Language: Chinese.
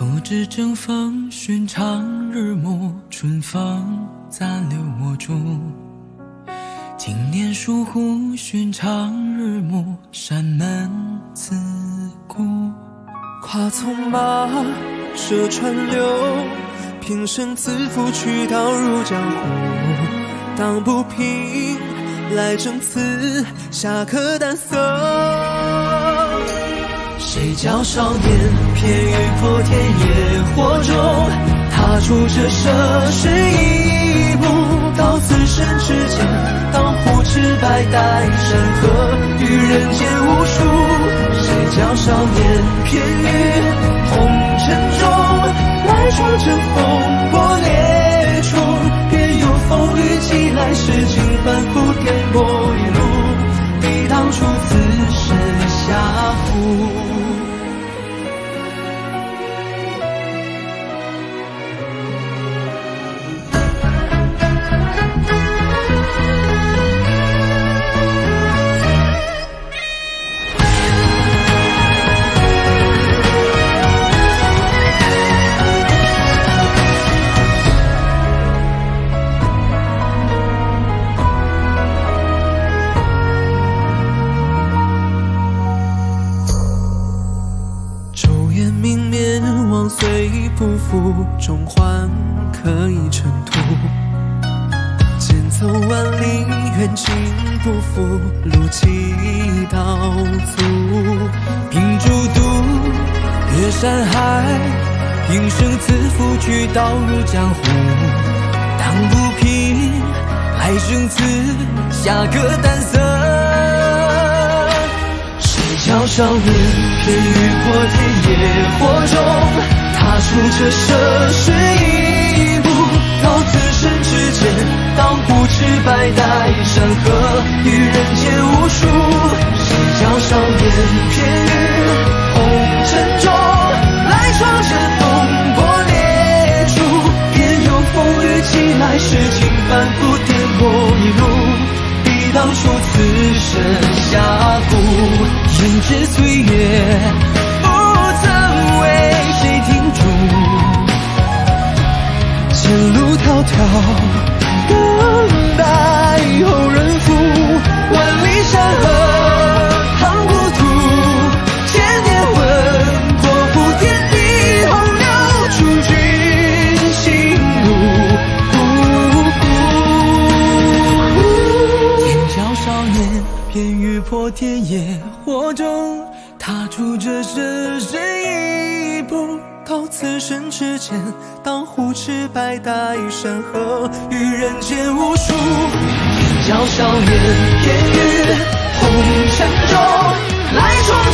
复制正风寻常日暮，春风暂留我住。今年疏忽寻常日暮，山门自顾。跨纵马，涉川流，平生自负去道入江湖。当不平，来生此下可胆色。谁教少年偏于破天野火中，踏出这涉世一步，到此生之间，当护持百代山河于人间无数。谁教少年偏于红尘中，来闯这风波烈处，便有风雨起来，世情反复颠簸不负，终还可以尘土。剑走万里，远近不负，路几道阻。凭诸渡，越山海，平生自负去道入江湖。当不平，来生此下可胆色。谁教少年偏于破天野火中，踏出这涉世一步，到此生之间，当不知百代山河于人间无数。谁教少年偏于红尘中，来闯这风波烈处，便有风雨起来，世情反复颠簸一路，抵挡出此身下谷。胭脂岁月，前路迢迢，等待后人扶。万里山河藏故土，千年魂魄付天地洪流，出君心路。天骄少年偏于破天野火中，踏出这涉世一步，靠此生之间，当护持百代山河与人间无数。天教少年偏于红尘中，来闯